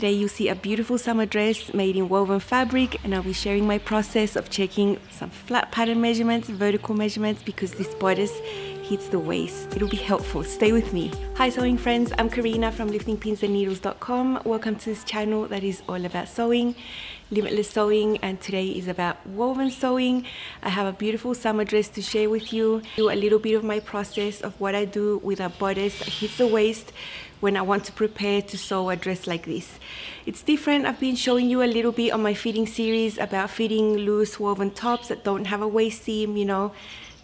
Today you'll see a beautiful summer dress made in woven fabric and I'll be sharing my process of checking some flat pattern measurements, vertical measurements because this bodice hits the waist. It'll be helpful. Stay with me. Hi sewing friends, I'm Karina from liftingpinsandneedles.com. Welcome to this channel that is all about sewing, limitless sewing, and today is about woven sewing. I have a beautiful summer dress to share with you. Do a little bit of my process of what I do with a bodice that hits the waist when I want to prepare to sew a dress like this. It's different. I've been showing you a little bit on my fitting series about fitting loose woven tops that don't have a waist seam, you know,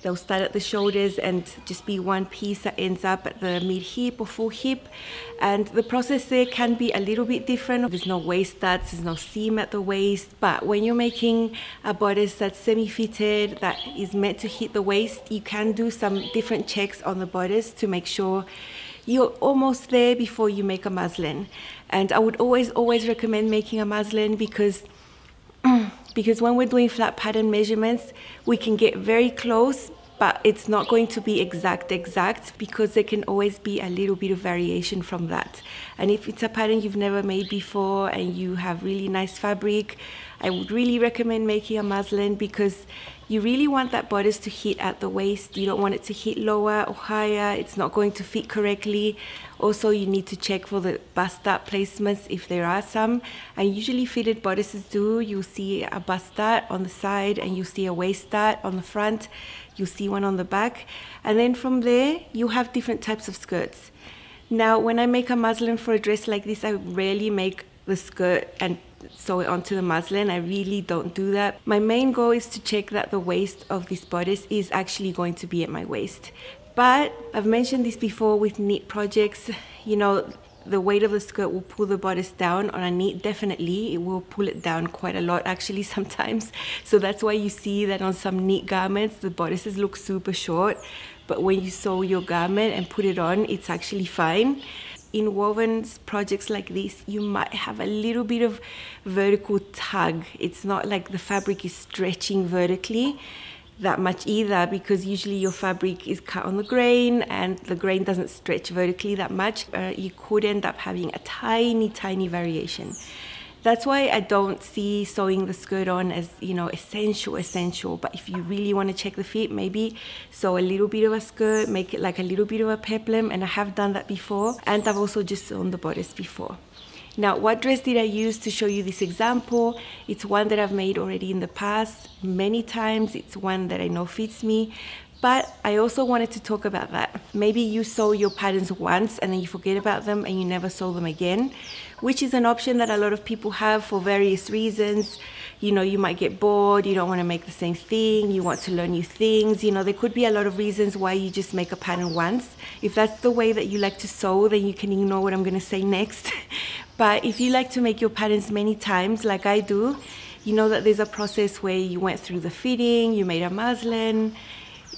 They'll start at the shoulders and just be one piece that ends up at the mid hip or full hip. And the process there can be a little bit different. There's no waist darts, there's no seam at the waist. But when you're making a bodice that's semi-fitted, that is meant to hit the waist, you can do some different checks on the bodice to make sure you're almost there before you make a muslin. And I would always, always recommend making a muslin because because when we're doing flat pattern measurements, we can get very close, but it's not going to be exact exact because there can always be a little bit of variation from that and if it's a pattern you've never made before and you have really nice fabric I would really recommend making a muslin because you really want that bodice to hit at the waist. You don't want it to hit lower or higher. It's not going to fit correctly. Also, you need to check for the bust dart placements if there are some. And usually fitted bodices do. You'll see a bust dart on the side and you see a waist dart on the front. You see one on the back. And then from there, you have different types of skirts. Now, when I make a muslin for a dress like this, I rarely make the skirt and sew it onto the muslin. I really don't do that. My main goal is to check that the waist of this bodice is actually going to be at my waist. But I've mentioned this before with knit projects, you know, the weight of the skirt will pull the bodice down on a knit definitely it will pull it down quite a lot actually sometimes so that's why you see that on some knit garments the bodices look super short but when you sew your garment and put it on it's actually fine in woven projects like this, you might have a little bit of vertical tug. It's not like the fabric is stretching vertically that much either because usually your fabric is cut on the grain and the grain doesn't stretch vertically that much. Uh, you could end up having a tiny, tiny variation. That's why I don't see sewing the skirt on as, you know, essential, essential. But if you really want to check the fit, maybe sew a little bit of a skirt, make it like a little bit of a peplum. And I have done that before. And I've also just sewn the bodice before. Now, what dress did I use to show you this example? It's one that I've made already in the past many times. It's one that I know fits me. But I also wanted to talk about that. Maybe you sew your patterns once and then you forget about them and you never sew them again, which is an option that a lot of people have for various reasons. You know, you might get bored, you don't want to make the same thing, you want to learn new things. You know, there could be a lot of reasons why you just make a pattern once. If that's the way that you like to sew, then you can ignore what I'm going to say next. but if you like to make your patterns many times, like I do, you know that there's a process where you went through the fitting, you made a muslin,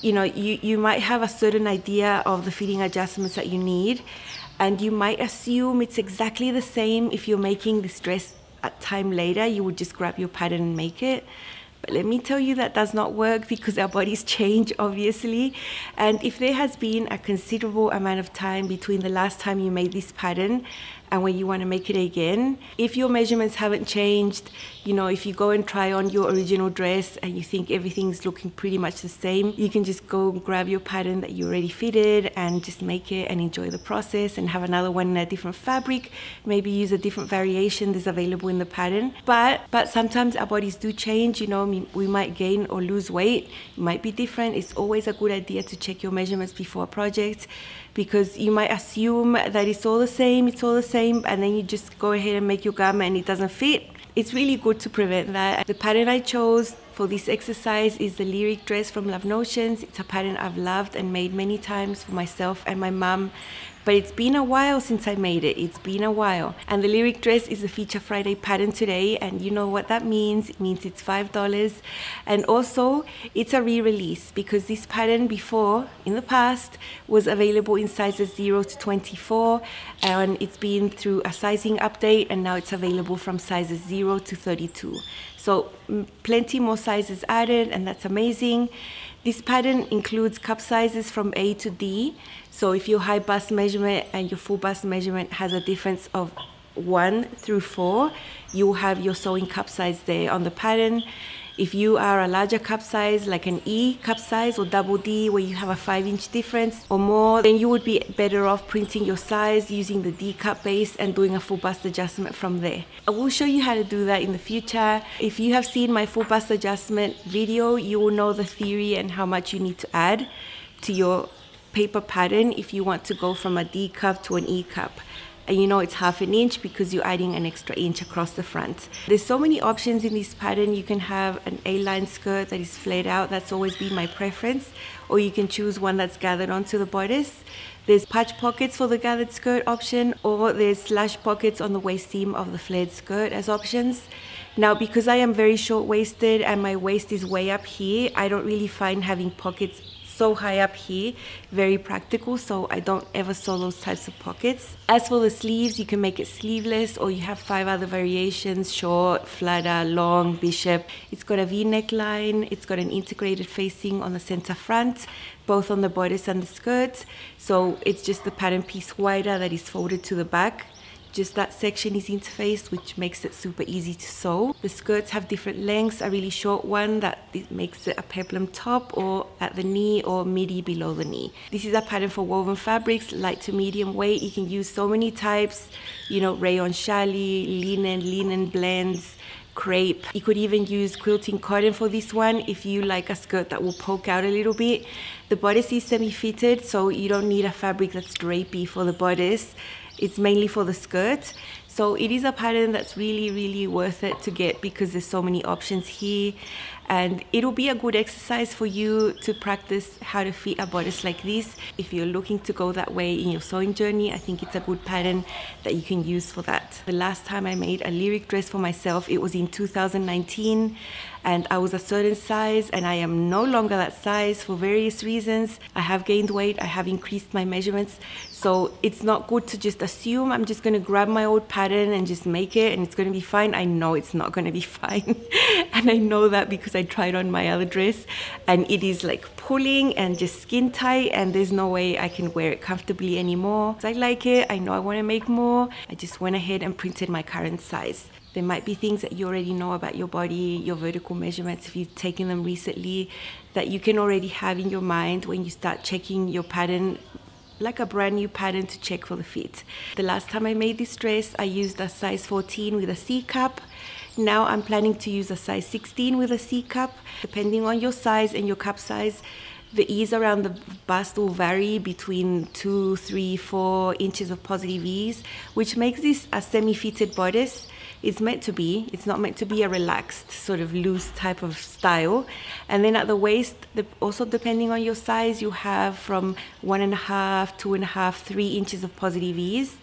you know, you, you might have a certain idea of the fitting adjustments that you need, and you might assume it's exactly the same if you're making this dress at time later, you would just grab your pattern and make it. But let me tell you that does not work because our bodies change, obviously. And if there has been a considerable amount of time between the last time you made this pattern and when you want to make it again. If your measurements haven't changed, you know, if you go and try on your original dress and you think everything's looking pretty much the same, you can just go grab your pattern that you already fitted and just make it and enjoy the process and have another one in a different fabric. Maybe use a different variation that's available in the pattern. But but sometimes our bodies do change, you know, we might gain or lose weight. It might be different. It's always a good idea to check your measurements before a project because you might assume that it's all the same, it's all the same, and then you just go ahead and make your garment and it doesn't fit. It's really good to prevent that. The pattern I chose for this exercise is the lyric dress from Love Notions. It's a pattern I've loved and made many times for myself and my mum but it's been a while since I made it. It's been a while. And the lyric dress is a feature Friday pattern today. And you know what that means? It means it's $5. And also, it's a re-release because this pattern before, in the past, was available in sizes 0 to 24. And it's been through a sizing update and now it's available from sizes 0 to 32. So mm, plenty more sizes added and that's amazing. This pattern includes cup sizes from A to D. So if your high bust measurement and your full bust measurement has a difference of 1 through 4, you have your sewing cup size there on the pattern. If you are a larger cup size, like an E cup size or double D, where you have a 5 inch difference or more, then you would be better off printing your size using the D cup base and doing a full bust adjustment from there. I will show you how to do that in the future. If you have seen my full bust adjustment video, you will know the theory and how much you need to add to your paper pattern if you want to go from a D cup to an E cup and you know it's half an inch because you're adding an extra inch across the front. There's so many options in this pattern. You can have an A-line skirt that is flared out. That's always been my preference. Or you can choose one that's gathered onto the bodice. There's patch pockets for the gathered skirt option or there's slash pockets on the waist seam of the flared skirt as options. Now, because I am very short-waisted and my waist is way up here, I don't really find having pockets so high up here very practical so I don't ever sew those types of pockets. As for the sleeves you can make it sleeveless or you have five other variations short flatter long bishop. It's got a v neckline it's got an integrated facing on the center front both on the bodice and the skirts. So it's just the pattern piece wider that is folded to the back just that section is interfaced which makes it super easy to sew. The skirts have different lengths, a really short one that makes it a peplum top or at the knee or midi below the knee. This is a pattern for woven fabrics, light to medium weight. You can use so many types, you know, rayon challis, linen, linen blends, crepe. You could even use quilting cotton for this one if you like a skirt that will poke out a little bit. The bodice is semi-fitted, so you don't need a fabric that's drapey for the bodice. It's mainly for the skirt. So it is a pattern that's really, really worth it to get because there's so many options here. And it'll be a good exercise for you to practice how to fit a bodice like this. If you're looking to go that way in your sewing journey, I think it's a good pattern that you can use for that. The last time I made a lyric dress for myself, it was in 2019 and I was a certain size and I am no longer that size for various reasons. I have gained weight, I have increased my measurements. So it's not good to just assume I'm just gonna grab my old pattern and just make it and it's gonna be fine. I know it's not gonna be fine. and I know that because I tried on my other dress and it is like pulling and just skin tight and there's no way I can wear it comfortably anymore. I like it, I know I wanna make more. I just went ahead and printed my current size. There might be things that you already know about your body, your vertical measurements, if you've taken them recently, that you can already have in your mind when you start checking your pattern like a brand new pattern to check for the fit. The last time I made this dress, I used a size 14 with a C cup. Now I'm planning to use a size 16 with a C cup. Depending on your size and your cup size, the ease around the bust will vary between two, three, four inches of positive ease, which makes this a semi-fitted bodice it's meant to be. It's not meant to be a relaxed, sort of loose type of style. And then at the waist, also depending on your size, you have from one and a half, two and a half, three inches of positive ease.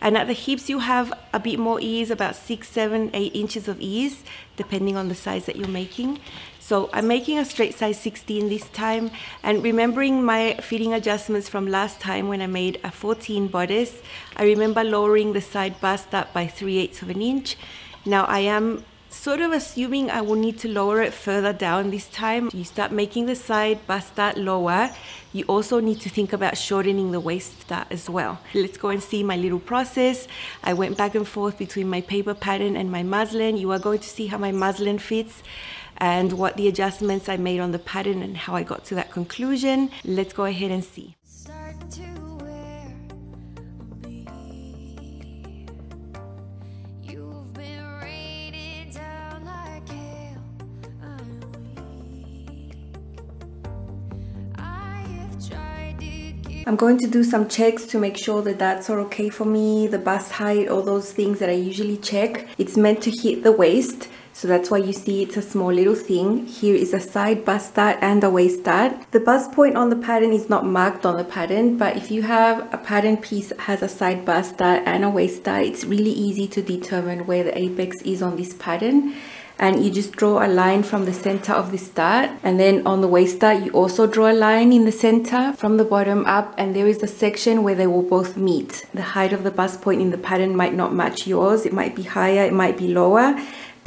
And at the hips, you have a bit more ease, about six, seven, eight inches of ease, depending on the size that you're making. So I'm making a straight size 16 this time and remembering my fitting adjustments from last time when I made a 14 bodice, I remember lowering the side bust up by 3 eighths of an inch. Now I am sort of assuming I will need to lower it further down this time. You start making the side bust dart lower. You also need to think about shortening the waist dart as well. Let's go and see my little process. I went back and forth between my paper pattern and my muslin. You are going to see how my muslin fits and what the adjustments I made on the pattern and how I got to that conclusion. Let's go ahead and see. I'm going to do some checks to make sure that that's all okay for me, the bust height, all those things that I usually check. It's meant to hit the waist. So that's why you see it's a small little thing. Here is a side bust dart and a waist dart. The bust point on the pattern is not marked on the pattern, but if you have a pattern piece that has a side bust dart and a waist dart, it's really easy to determine where the apex is on this pattern. And you just draw a line from the center of the dart. And then on the waist dart you also draw a line in the center from the bottom up. And there is a section where they will both meet. The height of the bust point in the pattern might not match yours. It might be higher. It might be lower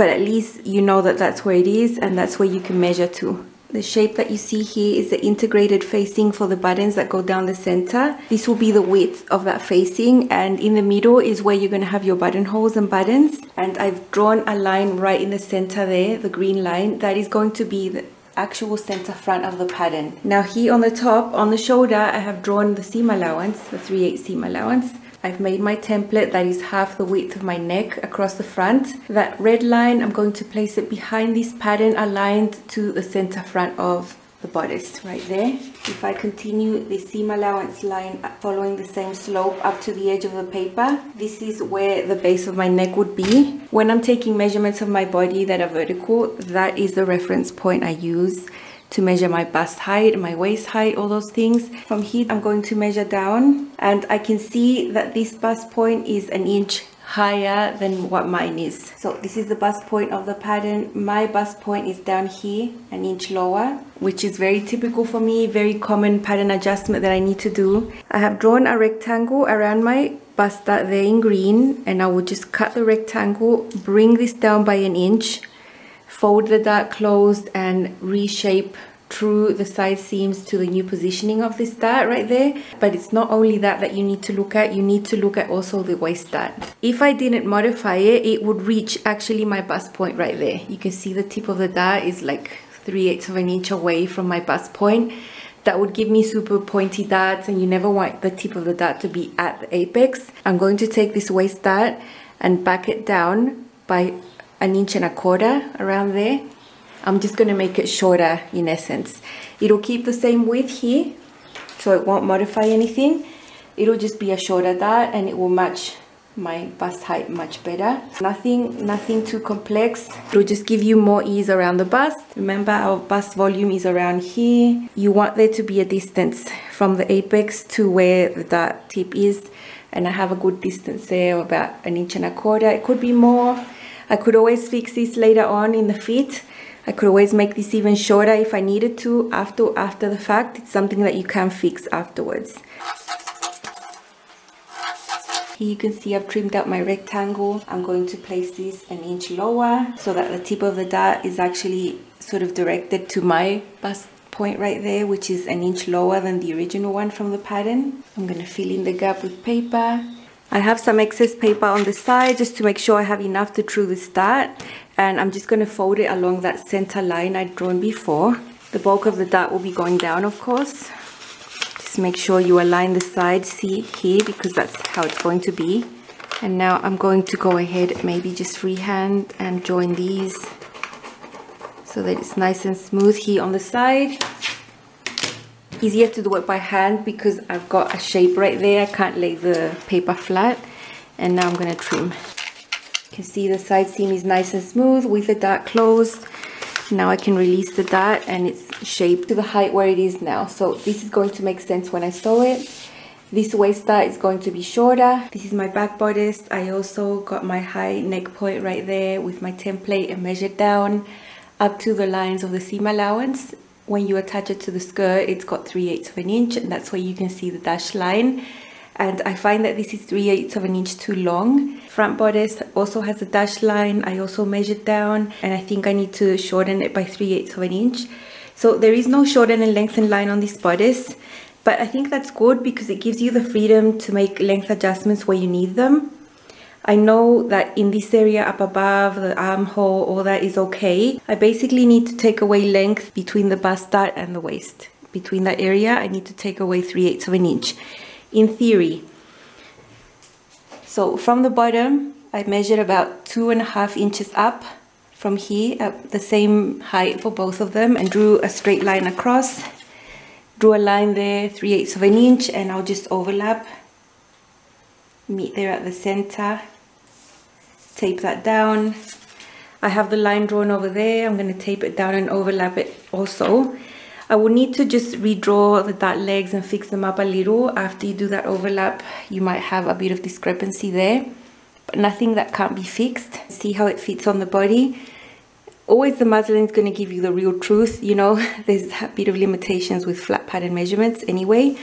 but at least you know that that's where it is and that's where you can measure to The shape that you see here is the integrated facing for the buttons that go down the center. This will be the width of that facing and in the middle is where you're going to have your buttonholes and buttons. And I've drawn a line right in the center there, the green line. That is going to be the actual center front of the pattern. Now here on the top, on the shoulder, I have drawn the seam allowance, the 3 8 seam allowance. I've made my template that is half the width of my neck across the front. That red line, I'm going to place it behind this pattern aligned to the center front of the bodice right there. If I continue the seam allowance line following the same slope up to the edge of the paper, this is where the base of my neck would be. When I'm taking measurements of my body that are vertical, that is the reference point I use to measure my bust height, my waist height, all those things. From here, I'm going to measure down and I can see that this bust point is an inch higher than what mine is. So this is the bust point of the pattern. My bust point is down here, an inch lower, which is very typical for me, very common pattern adjustment that I need to do. I have drawn a rectangle around my bust dart there in green and I will just cut the rectangle, bring this down by an inch fold the dart closed and reshape through the side seams to the new positioning of this dart right there. But it's not only that that you need to look at you need to look at also the waist dart. If I didn't modify it it would reach actually my bust point right there. You can see the tip of the dart is like 3 eighths of an inch away from my bust point. That would give me super pointy darts and you never want the tip of the dart to be at the apex. I'm going to take this waist dart and back it down by an inch and a quarter around there. I'm just going to make it shorter in essence. It'll keep the same width here, so it won't modify anything. It'll just be a shorter dart and it will match my bust height much better. Nothing, nothing too complex. It'll just give you more ease around the bust. Remember our bust volume is around here. You want there to be a distance from the apex to where the dart tip is. And I have a good distance there, about an inch and a quarter. It could be more. I could always fix this later on in the fit. I could always make this even shorter if I needed to after, after the fact. It's something that you can fix afterwards. Here you can see I've trimmed out my rectangle. I'm going to place this an inch lower so that the tip of the dart is actually sort of directed to my bust point right there, which is an inch lower than the original one from the pattern. I'm going to fill in the gap with paper. I have some excess paper on the side just to make sure I have enough to true the dart and I'm just going to fold it along that center line I'd drawn before. The bulk of the dart will be going down of course. Just make sure you align the sides see here because that's how it's going to be. And now I'm going to go ahead maybe just freehand and join these so that it's nice and smooth here on the side easier to do it by hand because I've got a shape right there. I can't lay the paper flat. And now I'm going to trim. You can see the side seam is nice and smooth with the dart closed. Now I can release the dart and it's shaped to the height where it is now. So this is going to make sense when I sew it. This waist dart is going to be shorter. This is my back bodice. I also got my high neck point right there with my template and measured down up to the lines of the seam allowance when you attach it to the skirt it's got 3 eighths of an inch and that's where you can see the dash line and I find that this is 3 eighths of an inch too long. Front bodice also has a dash line. I also measured down and I think I need to shorten it by 3 eighths of an inch. So there is no shorten and lengthen line on this bodice but I think that's good because it gives you the freedom to make length adjustments where you need them. I know that in this area up above, the armhole, all that is okay. I basically need to take away length between the bust dart and the waist. Between that area, I need to take away 3 eighths of an inch, in theory. So from the bottom, I measured about two and a half inches up from here, at the same height for both of them, and drew a straight line across. Drew a line there, 3 eighths of an inch, and I'll just overlap meet there at the center. Tape that down. I have the line drawn over there. I'm going to tape it down and overlap it also. I will need to just redraw the dart legs and fix them up a little. After you do that overlap you might have a bit of discrepancy there. But nothing that can't be fixed. See how it fits on the body? Always the muslin is going to give you the real truth you know? There's a bit of limitations with flat pattern measurements anyway.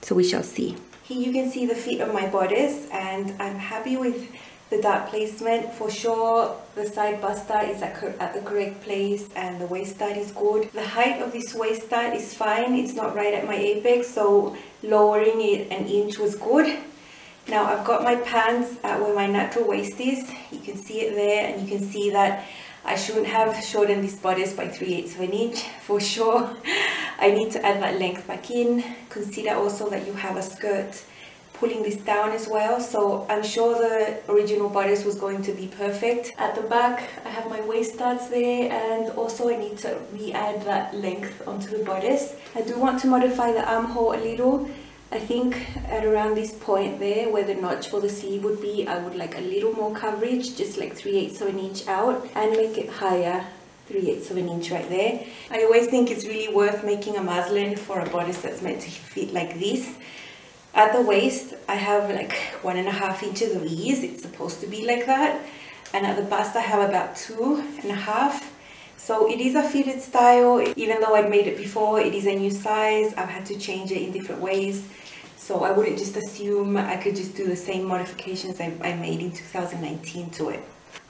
So we shall see you can see the fit of my bodice and I'm happy with the dart placement. For sure the side bust dart is at, the correct place and the waist dart is good. The height of this waist dart is fine. It's not right at my apex so lowering it an inch was good. Now I've got my pants at where my natural waist is. You can see it there and you can see that I shouldn't have shortened this bodice by 3 eighths of an inch for sure I need to add that length back in. Consider also that you have a skirt pulling this down as well. So I'm sure the original bodice was going to be perfect. At the back I have my waist darts there and also I need to re-add that length onto the bodice. I do want to modify the armhole a little. I think at around this point there where the notch for the sleeve would be I would like a little more coverage just like 3 eighths of an inch out and make it higher 3 eighths of an inch right there I always think it's really worth making a muslin for a bodice that's meant to fit like this at the waist, I have like one and a half inches of ease. It's supposed to be like that. And at the bust, I have about two and a half. So it is a fitted style. Even though I'd made it before, it is a new size. I've had to change it in different ways. So I wouldn't just assume I could just do the same modifications I, I made in 2019 to it.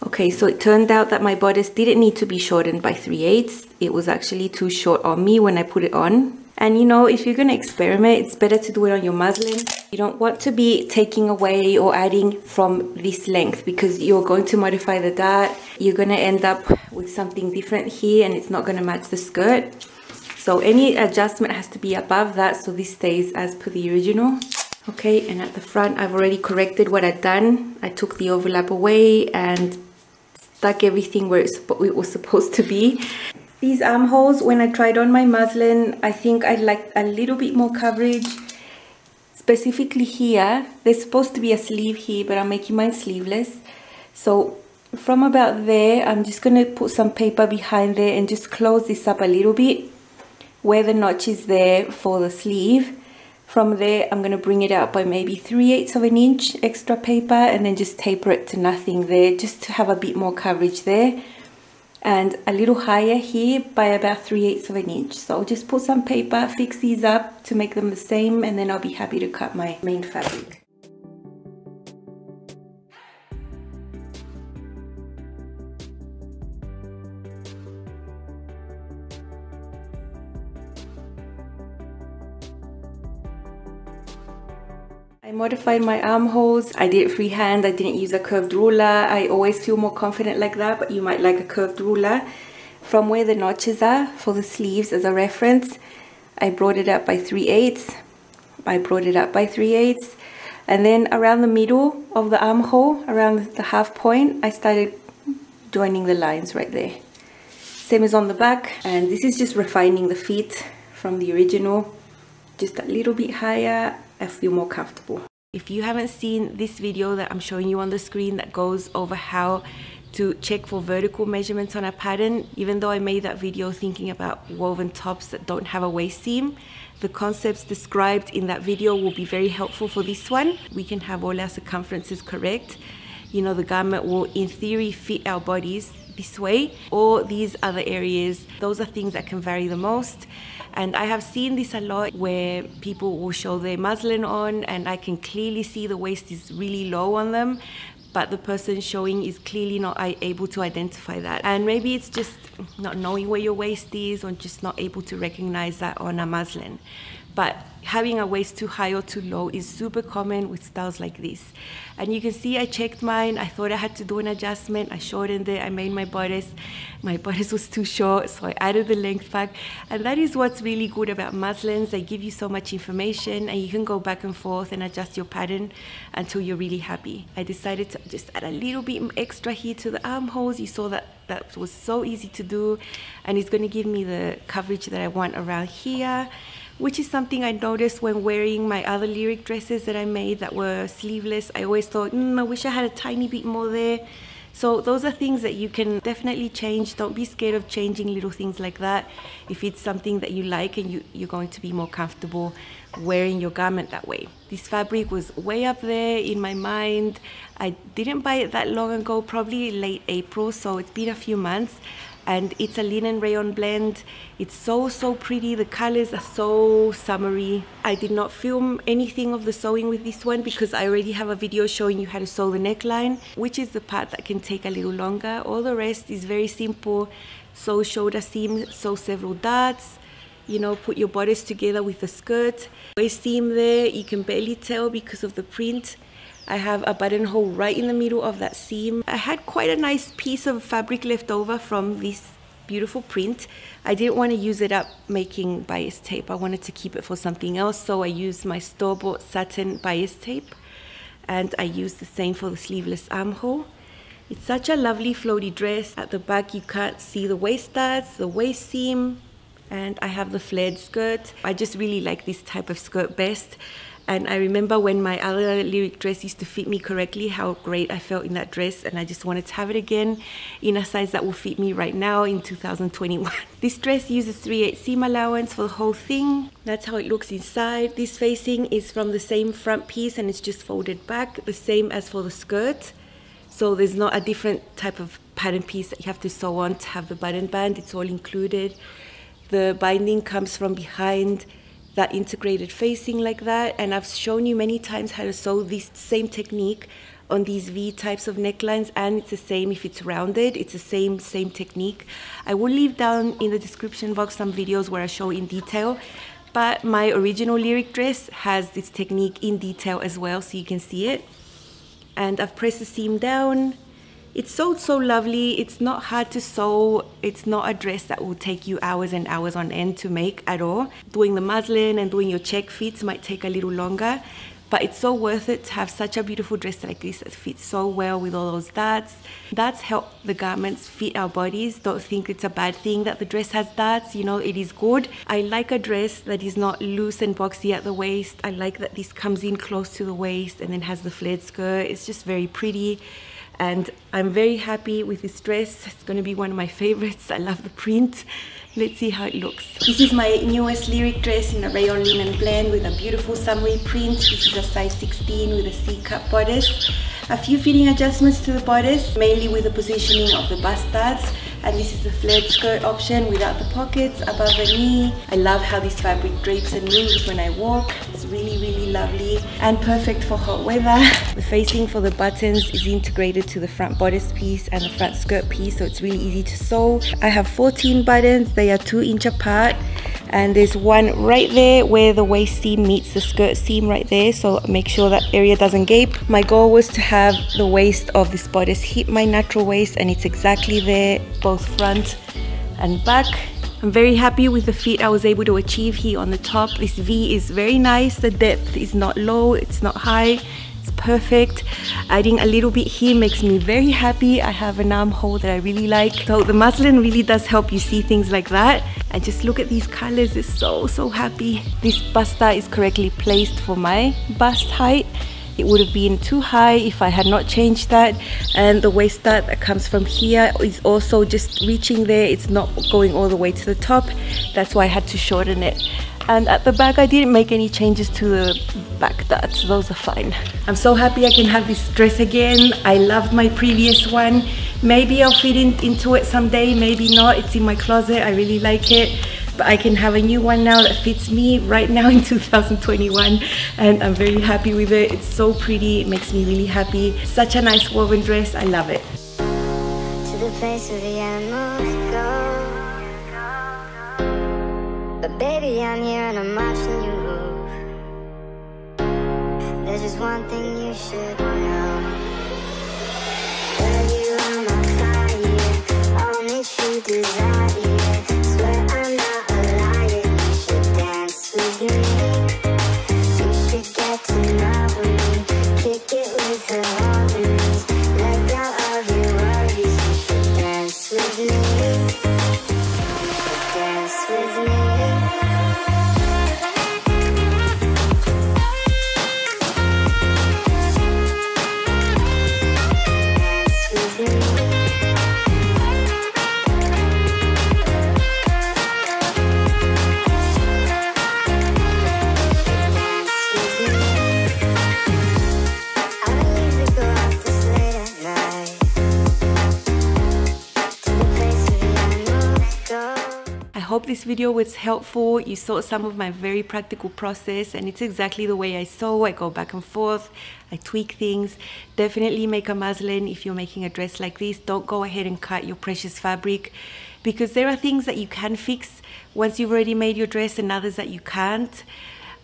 Okay, so it turned out that my bodice didn't need to be shortened by 3 eighths. It was actually too short on me when I put it on. And you know, if you're going to experiment, it's better to do it on your muslin. You don't want to be taking away or adding from this length because you're going to modify the dart. You're going to end up with something different here and it's not going to match the skirt. So any adjustment has to be above that so this stays as per the original. Okay, and at the front, I've already corrected what I'd done. I took the overlap away and stuck everything where it was supposed to be. These armholes, when I tried on my muslin, I think I'd like a little bit more coverage. Specifically here, there's supposed to be a sleeve here, but I'm making mine sleeveless. So from about there, I'm just going to put some paper behind there and just close this up a little bit where the notch is there for the sleeve. From there, I'm going to bring it out by maybe 3 eighths of an inch extra paper and then just taper it to nothing there just to have a bit more coverage there and a little higher here by about 3 eighths of an inch. So I'll just put some paper, fix these up to make them the same and then I'll be happy to cut my main fabric. I modified my armholes. I did it freehand. I didn't use a curved ruler. I always feel more confident like that, but you might like a curved ruler. From where the notches are for the sleeves as a reference, I brought it up by 3 eighths. I brought it up by 3 eighths. And then around the middle of the armhole, around the half point, I started joining the lines right there. Same as on the back. And this is just refining the feet from the original. Just a little bit higher I feel more comfortable. If you haven't seen this video that I'm showing you on the screen that goes over how to check for vertical measurements on a pattern, even though I made that video thinking about woven tops that don't have a waist seam, the concepts described in that video will be very helpful for this one. We can have all our circumferences correct. You know, the garment will in theory fit our bodies this way or these other areas. Those are things that can vary the most. And I have seen this a lot where people will show their muslin on and I can clearly see the waist is really low on them but the person showing is clearly not able to identify that. And maybe it's just not knowing where your waist is or just not able to recognize that on a muslin. But having a waist too high or too low is super common with styles like this. And you can see I checked mine. I thought I had to do an adjustment. I shortened it. I made my bodice. My bodice was too short, so I added the length back. And that is what's really good about muslins. They give you so much information and you can go back and forth and adjust your pattern until you're really happy. I decided to just add a little bit extra here to the armholes. You saw that that was so easy to do and it's going to give me the coverage that I want around here which is something I noticed when wearing my other lyric dresses that I made that were sleeveless. I always thought, mm, I wish I had a tiny bit more there. So those are things that you can definitely change. Don't be scared of changing little things like that. If it's something that you like and you, you're going to be more comfortable wearing your garment that way. This fabric was way up there in my mind. I didn't buy it that long ago, probably late April, so it's been a few months. And it's a linen rayon blend. It's so, so pretty. The colors are so summery. I did not film anything of the sewing with this one because I already have a video showing you how to sew the neckline, which is the part that can take a little longer. All the rest is very simple. Sew shoulder seam, sew several darts, you know, put your bodice together with the skirt. Waist seam there, you can barely tell because of the print. I have a buttonhole right in the middle of that seam. I had quite a nice piece of fabric left over from this beautiful print. I didn't want to use it up making bias tape. I wanted to keep it for something else, so I used my store-bought satin bias tape. And I used the same for the sleeveless armhole. It's such a lovely floaty dress. At the back you can't see the waist darts, the waist seam, and I have the flared skirt. I just really like this type of skirt best. And I remember when my other lyric dress used to fit me correctly, how great I felt in that dress. And I just wanted to have it again in a size that will fit me right now in 2021. This dress uses 3 8 seam allowance for the whole thing. That's how it looks inside. This facing is from the same front piece and it's just folded back, the same as for the skirt. So there's not a different type of pattern piece that you have to sew on to have the button band. It's all included. The binding comes from behind that integrated facing like that. And I've shown you many times how to sew this same technique on these V types of necklines and it's the same if it's rounded it's the same same technique I will leave down in the description box some videos where I show in detail but my original lyric dress has this technique in detail as well so you can see it and I've pressed the seam down it's sewed so lovely. It's not hard to sew. It's not a dress that will take you hours and hours on end to make at all. Doing the muslin and doing your check fits might take a little longer, but it's so worth it to have such a beautiful dress like this that fits so well with all those darts. Darts help the garments fit our bodies. Don't think it's a bad thing that the dress has darts, you know, it is good. I like a dress that is not loose and boxy at the waist. I like that this comes in close to the waist and then has the flared skirt. It's just very pretty and I'm very happy with this dress. It's going to be one of my favorites. I love the print. Let's see how it looks. This is my newest lyric dress in a rayon linen blend with a beautiful summery print. This is a size 16 with a C-cup bodice. A few fitting adjustments to the bodice, mainly with the positioning of the bust darts and this is the flared skirt option without the pockets above the knee. I love how this fabric drapes and moves when I walk. It's really, really lovely and perfect for hot weather. The facing for the buttons is integrated to the front bodice piece and the front skirt piece, so it's really easy to sew. I have 14 buttons, they are two inch apart and there's one right there where the waist seam meets the skirt seam right there so make sure that area doesn't gape my goal was to have the waist of this bodice hit my natural waist and it's exactly there both front and back. I'm very happy with the fit I was able to achieve here on the top. This V is very nice. The depth is not low. It's not high. It's perfect. Adding a little bit here makes me very happy. I have an armhole that I really like. So the muslin really does help you see things like that. And just look at these colors. It's so so happy. This bust dart is correctly placed for my bust height it would have been too high if I had not changed that. And the waist that comes from here is also just reaching there. It's not going all the way to the top. That's why I had to shorten it. And at the back I didn't make any changes to the back darts. Those are fine. I'm so happy I can have this dress again. I loved my previous one. Maybe I'll fit in, into it someday maybe not. It's in my closet. I really like it but I can have a new one now that fits me right now in 2021 and I'm very happy with it. It's so pretty. It makes me really happy. Such a nice woven dress. I love it. But baby, I'm here and I'm watching you move. There's just one thing you should know it with this video was helpful. You saw some of my very practical process and it's exactly the way I sew. I go back and forth, I tweak things. Definitely make a muslin if you're making a dress like this. Don't go ahead and cut your precious fabric because there are things that you can fix once you've already made your dress and others that you can't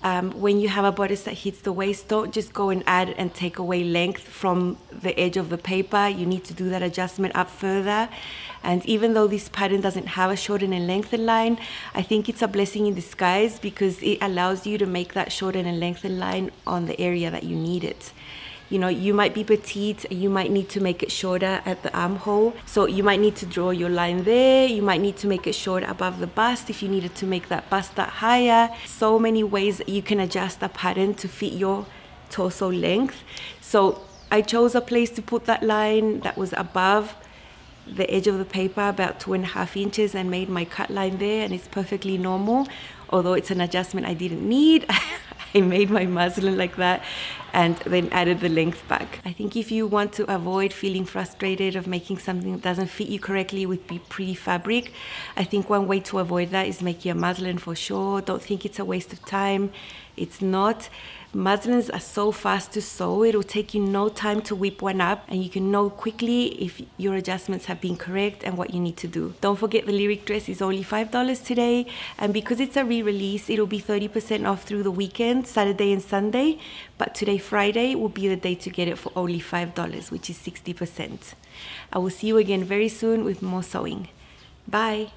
um, when you have a bodice that hits the waist, don't just go and add and take away length from the edge of the paper. You need to do that adjustment up further. And even though this pattern doesn't have a shorten and lengthen line, I think it's a blessing in disguise because it allows you to make that shorten and lengthen line on the area that you need it you know you might be petite you might need to make it shorter at the armhole. So you might need to draw your line there. You might need to make it short above the bust if you needed to make that bust that higher. So many ways you can adjust the pattern to fit your torso length. So I chose a place to put that line that was above the edge of the paper about two and a half inches and made my cut line there and it's perfectly normal. Although it's an adjustment I didn't need I made my muslin like that and then added the length back. I think if you want to avoid feeling frustrated of making something that doesn't fit you correctly with pre fabric, I think one way to avoid that is making a muslin for sure. Don't think it's a waste of time. It's not. Muslins are so fast to sew, it'll take you no time to whip one up and you can know quickly if your adjustments have been correct and what you need to do. Don't forget the lyric dress is only $5 today and because it's a re-release, it'll be 30% off through the weekend, Saturday and Sunday, but today, Friday, will be the day to get it for only $5, which is 60%. I will see you again very soon with more sewing. Bye!